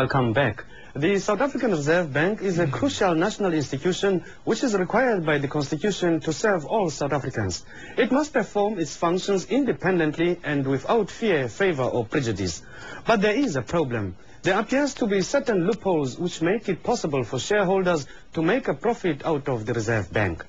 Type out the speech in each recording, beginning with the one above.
Welcome back. The South African Reserve Bank is a hmm. crucial national institution which is required by the Constitution to serve all South Africans. It must perform its functions independently and without fear, favor or prejudice. But there is a problem. There appears to be certain loopholes which make it possible for shareholders to make a profit out of the Reserve Bank.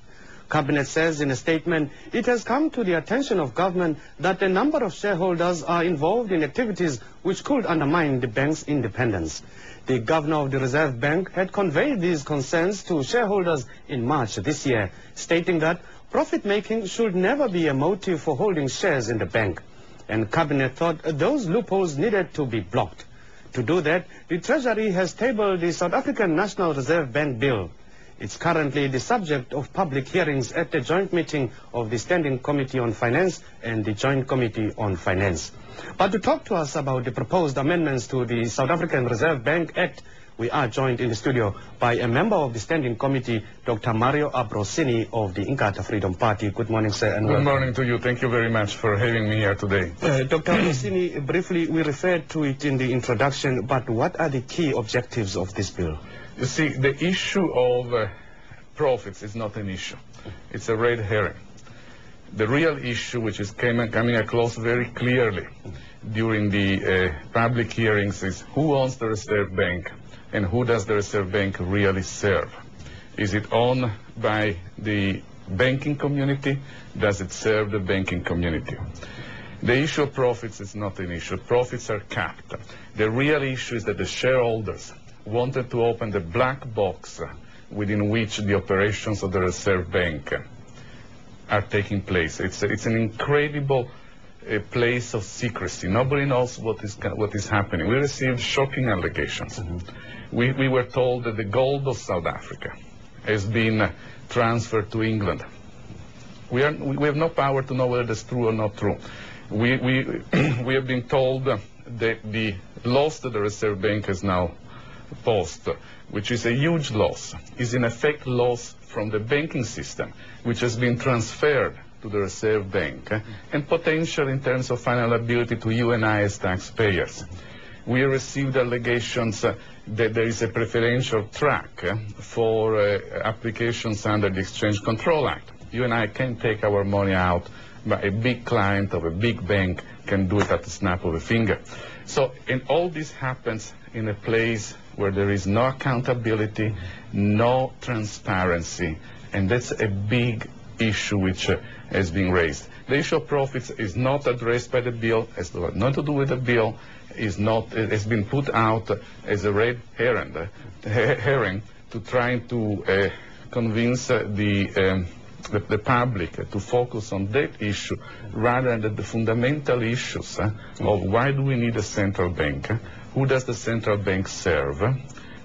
Cabinet says in a statement, it has come to the attention of government that a number of shareholders are involved in activities which could undermine the bank's independence. The governor of the Reserve Bank had conveyed these concerns to shareholders in March this year, stating that profit making should never be a motive for holding shares in the bank. And Cabinet thought those loopholes needed to be blocked. To do that, the Treasury has tabled the South African National Reserve Bank Bill. It's currently the subject of public hearings at the joint meeting of the Standing Committee on Finance and the Joint Committee on Finance. But to talk to us about the proposed amendments to the South African Reserve Bank Act, we are joined in the studio by a member of the Standing Committee, Dr. Mario Ambrosini of the Inkatha Freedom Party. Good morning, sir. And Good welcome. morning to you. Thank you very much for having me here today. Uh, Dr. Ambrosini, briefly, we referred to it in the introduction, but what are the key objectives of this bill? You see, the issue of uh, profits is not an issue. It's a red herring. The real issue, which is came, coming across very clearly during the uh, public hearings, is who owns the Reserve Bank and who does the Reserve Bank really serve? Is it owned by the banking community? Does it serve the banking community? The issue of profits is not an issue. Profits are capped. The real issue is that the shareholders wanted to open the black box within which the operations of the Reserve Bank are taking place. It's, it's an incredible uh, place of secrecy. Nobody knows what is, what is happening. We received shocking allegations. Mm -hmm. we, we were told that the gold of South Africa has been transferred to England. We, are, we have no power to know whether that's true or not true. We, we, we have been told that the loss that the Reserve Bank has now post, which is a huge loss, is in effect loss from the banking system, which has been transferred to the Reserve Bank, and potential in terms of final liability to you and I as taxpayers. We received allegations uh, that there is a preferential track uh, for uh, applications under the Exchange Control Act. You and I can take our money out, but a big client of a big bank can do it at the snap of a finger. So, and all this happens in a place where there is no accountability, no transparency, and that's a big issue which uh, has been raised. The issue of profits is not addressed by the bill, has nothing to do with the bill, is not, it has been put out as a red herring, herring to trying to uh, convince uh, the, um, the, the, public to focus on that issue rather than the fundamental issues uh, of why do we need a central bank, who does the central bank serve,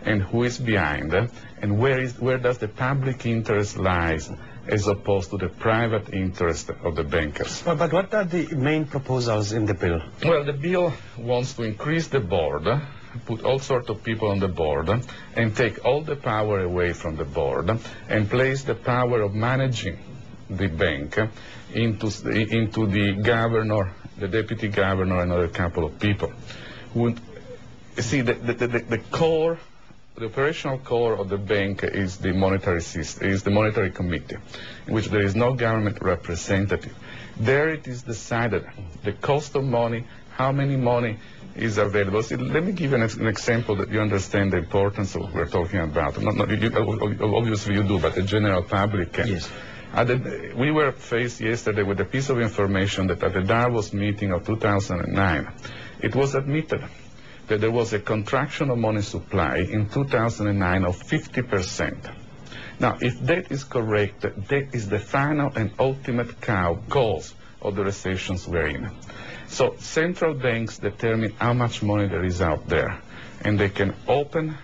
and who is behind, and where, is, where does the public interest lies as opposed to the private interest of the bankers. Well, but what are the main proposals in the bill? Well, the bill wants to increase the board, put all sorts of people on the board, and take all the power away from the board, and place the power of managing the bank into, into the governor, the deputy governor, and another couple of people. Would, see, the, the, the, the core the operational core of the bank is the monetary system, is the monetary committee, in which there is no government representative. There it is decided the cost of money, how many money is available. See, let me give you an, an, example that you understand the importance of what we're talking about. Not, not, you, obviously you do, but the general public can. Yes. The, we were faced yesterday with a piece of information that at the Davos meeting of 2009, it was admitted that there was a contraction of money supply in 2009 of 50%. Now, if that is correct, that is the final and ultimate cause of the recessions we're in. So central banks determine how much money there is out there, and they can open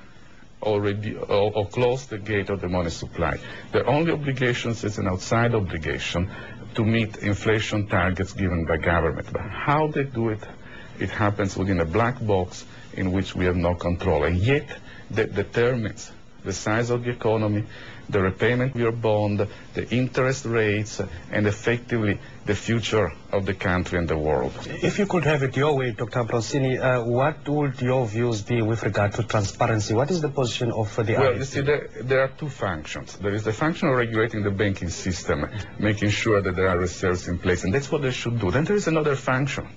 or, or, or, close the gate of the money supply. Their only obligation is an outside obligation to meet inflation targets given by government. But how they do it, it happens within a black box in which we have no control. And yet that determines the size of the economy, the repayment of your bond, the interest rates, and effectively the future of the country and the world. If you could have it your way, Dr. Ambrosini, uh, what would your views be with regard to transparency? What is the position of the Well, you see, there, there are two functions. There is the function of regulating the banking system, making sure that there are reserves in place, and that's what they should do. Then there is another function,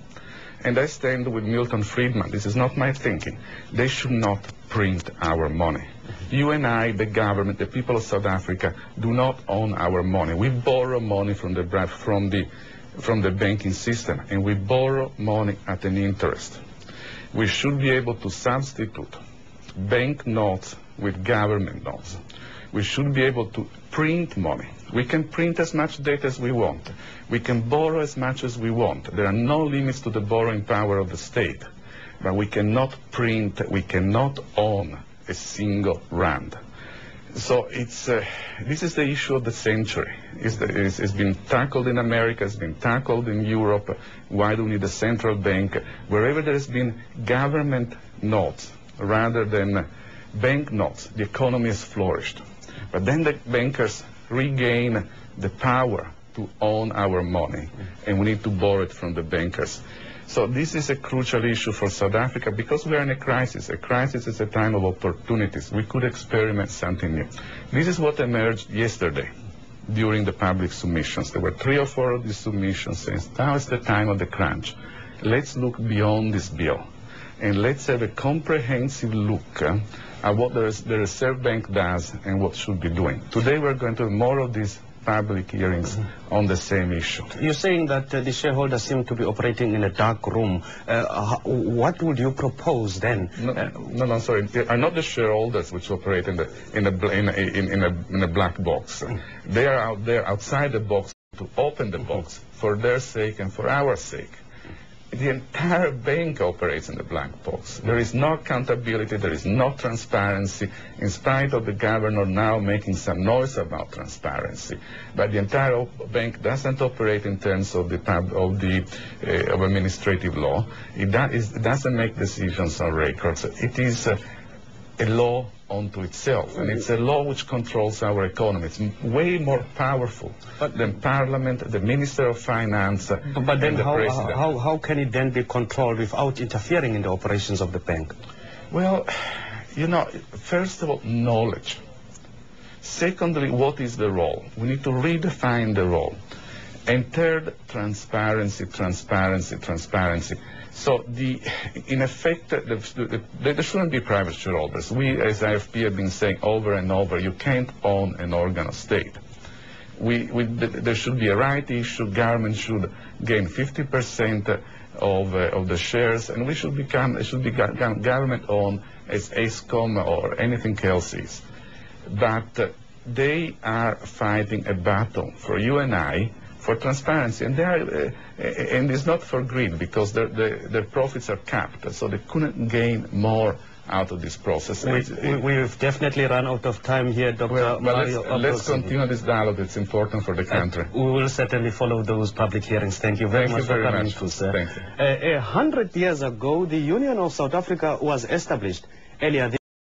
and I stand with Milton Friedman. This is not my thinking. They should not print our money. You and I, the government, the people of South Africa, do not own our money. We borrow money from the from the from the banking system, and we borrow money at an interest. We should be able to substitute bank notes with government notes. We should be able to print money. We can print as much data as we want. We can borrow as much as we want. There are no limits to the borrowing power of the state. But we cannot print, we cannot own a single rand. So it's, uh, this is the issue of the century. It's, the, it's, it's been tackled in America, it's been tackled in Europe. Why do we need a central bank? Wherever there has been government notes rather than bank notes, the economy has flourished. But then the bankers regain the power to own our money, and we need to borrow it from the bankers. So this is a crucial issue for South Africa because we are in a crisis. A crisis is a time of opportunities. We could experiment something new. This is what emerged yesterday during the public submissions. There were three or four of these submissions saying, now is the time of the crunch. Let's look beyond this bill and let's have a comprehensive look uh, at what the, res- the Reserve Bank does and what should be doing. Today we're going to have more of these public hearings on the same issue. You're saying that uh, the shareholders seem to be operating in a dark room. Uh, what would you propose then? No, Uh, no, no, sorry. They are not the shareholders which operate in the in a in a, in, in a in a black box. They are out there outside the box to open the box for their sake and for our sake. The entire bank operates in the black box. There is no accountability. There is no transparency. In spite of the governor now making some noise about transparency, but the entire bank doesn't operate in terms of the of the uh, of administrative law. It, do, it doesn't make decisions on records. It is a law unto itself, and it's a law which controls our economy. It's way more powerful than Parliament, the Minister of Finance, uh, but then the how, President. how, how can it then be controlled without interfering in the operations of the bank? Well, you know, first of all, knowledge. Secondly, what is the role? We need to redefine the role. And third, transparency, transparency, transparency. So the, in effect, the, the, the, there shouldn't be private shareholders. We, as IFP, have been saying over and over, you can't own an organ of state. We, we, th- there should be a right issue. Government should gain 50% of, uh, of the shares, and we should become, it should be go- go- government owned as Eskom or anything else is. But uh, they are fighting a battle for you and I for transparency, and they are, uh, uh, and it's not for greed because their, their, their profits are capped, so they couldn't gain more out of this process. We, It's- we, we've definitely run out of time here, Dr. well, but let's, let's continue this dialogue. It's important for the country. We will certainly follow those public hearings. Thank you very Thank you much for very coming much. through, sir. Thank you. Uh, a hundred years ago, the Union of South Africa was established. Earlier this